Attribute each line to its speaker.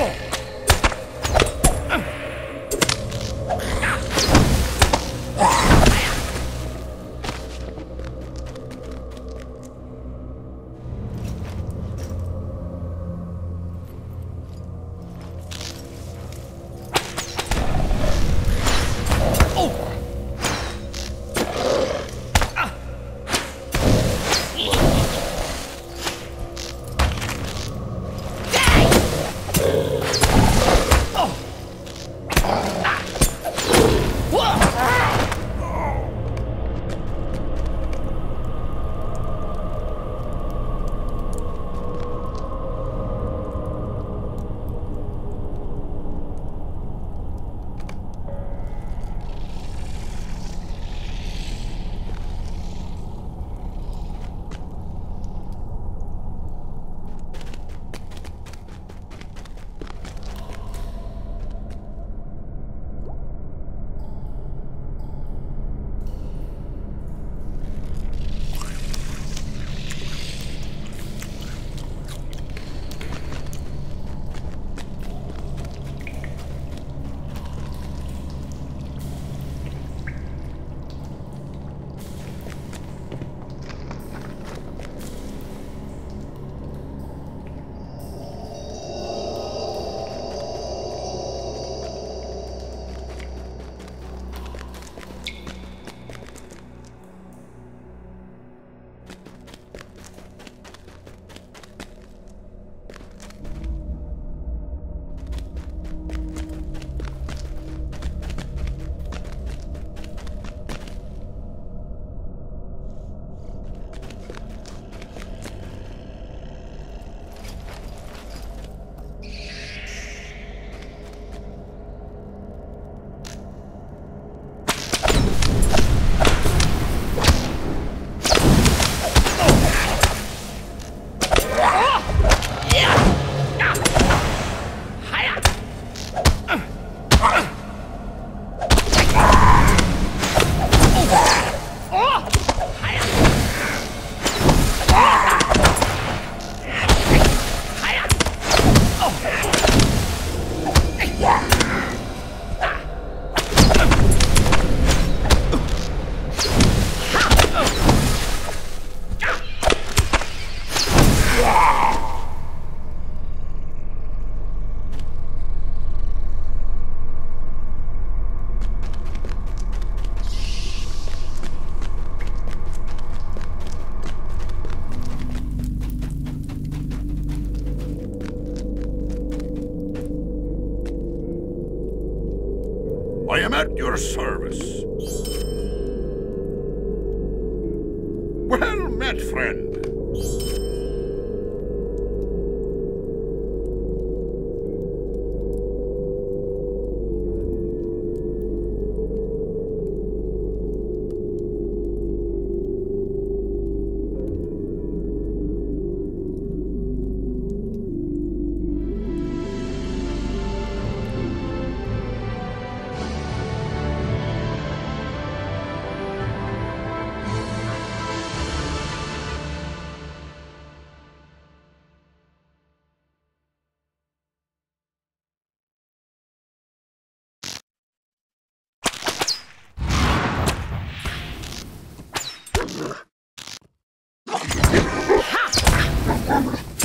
Speaker 1: ¡No! I am at your service. Well met, friend.
Speaker 2: camera.